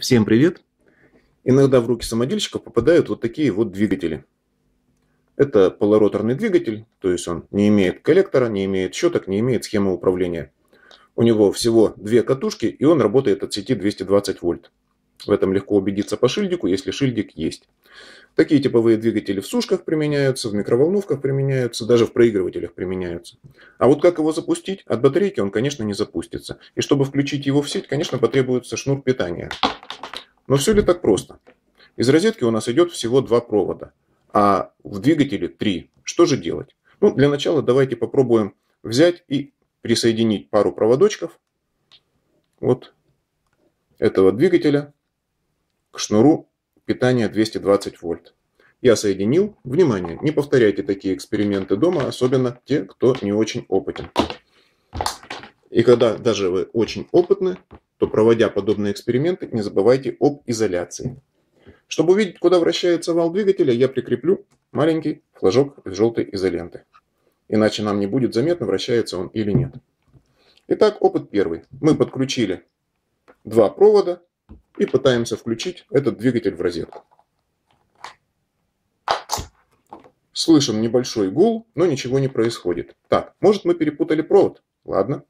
Всем привет! Иногда в руки самодельщиков попадают вот такие вот двигатели. Это полуроторный двигатель, то есть он не имеет коллектора, не имеет щеток, не имеет схемы управления. У него всего две катушки, и он работает от сети 220 вольт. В этом легко убедиться по шильдику, если шильдик есть. Такие типовые двигатели в сушках применяются, в микроволновках применяются, даже в проигрывателях применяются. А вот как его запустить? От батарейки он, конечно, не запустится. И чтобы включить его в сеть, конечно, потребуется шнур питания. Но все ли так просто? Из розетки у нас идет всего два провода, а в двигателе три. Что же делать? Ну, для начала давайте попробуем взять и присоединить пару проводочков вот этого двигателя к шнуру питания 220 вольт. Я соединил. Внимание, не повторяйте такие эксперименты дома, особенно те, кто не очень опытен. И когда даже вы очень опытны, то проводя подобные эксперименты, не забывайте об изоляции. Чтобы увидеть, куда вращается вал двигателя, я прикреплю маленький флажок желтой изоленты. Иначе нам не будет заметно, вращается он или нет. Итак, опыт первый. Мы подключили два провода и пытаемся включить этот двигатель в розетку. Слышим небольшой гул, но ничего не происходит. Так, может мы перепутали провод? Ладно.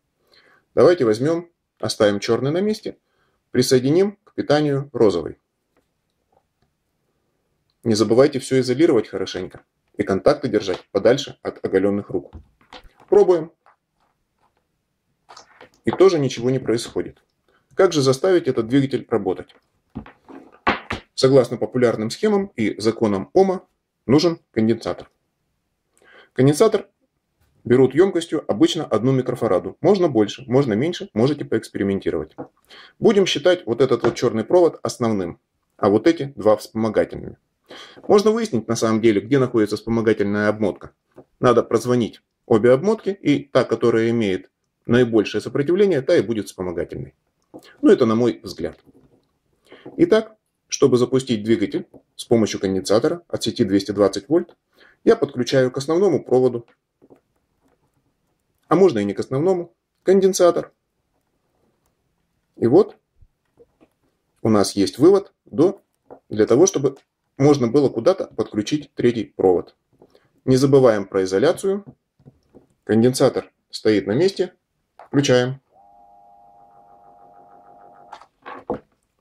Давайте возьмем, оставим черный на месте, присоединим к питанию розовый. Не забывайте все изолировать хорошенько и контакты держать подальше от оголенных рук. Пробуем. И тоже ничего не происходит. Как же заставить этот двигатель работать? Согласно популярным схемам и законам Ома, нужен конденсатор. Конденсатор берут емкостью обычно одну микрофараду. Можно больше, можно меньше, можете поэкспериментировать. Будем считать вот этот вот черный провод основным, а вот эти два вспомогательными. Можно выяснить на самом деле, где находится вспомогательная обмотка. Надо прозвонить обе обмотки, и та, которая имеет наибольшее сопротивление, та и будет вспомогательной. Ну, это на мой взгляд. Итак, чтобы запустить двигатель с помощью конденсатора от сети 220 вольт, я подключаю к основному проводу, а можно и не к основному, конденсатор. И вот у нас есть вывод до, для того, чтобы можно было куда-то подключить третий провод. Не забываем про изоляцию. Конденсатор стоит на месте. Включаем.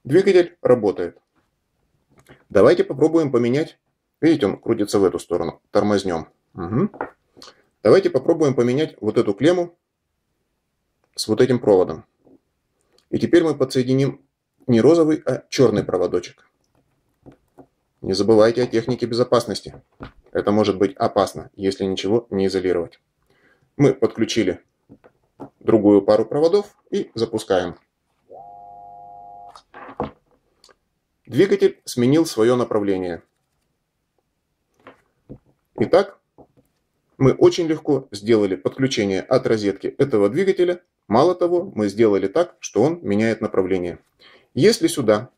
Двигатель работает. Давайте попробуем поменять. Видите, он крутится в эту сторону. Тормознем. Угу. Давайте попробуем поменять вот эту клемму с вот этим проводом. И теперь мы подсоединим не розовый, а черный проводочек. Не забывайте о технике безопасности. Это может быть опасно, если ничего не изолировать. Мы подключили другую пару проводов и запускаем. Двигатель сменил свое направление. Итак, мы очень легко сделали подключение от розетки этого двигателя. Мало того, мы сделали так, что он меняет направление. Если сюда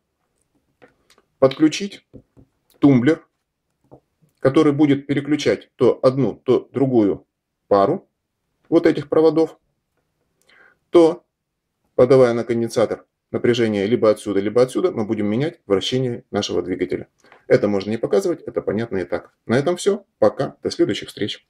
подключить тумблер, который будет переключать то одну, то другую пару вот этих проводов, то, подавая на конденсатор напряжение либо отсюда, либо отсюда, мы будем менять вращение нашего двигателя. Это можно не показывать, это понятно и так. На этом все. Пока. До следующих встреч.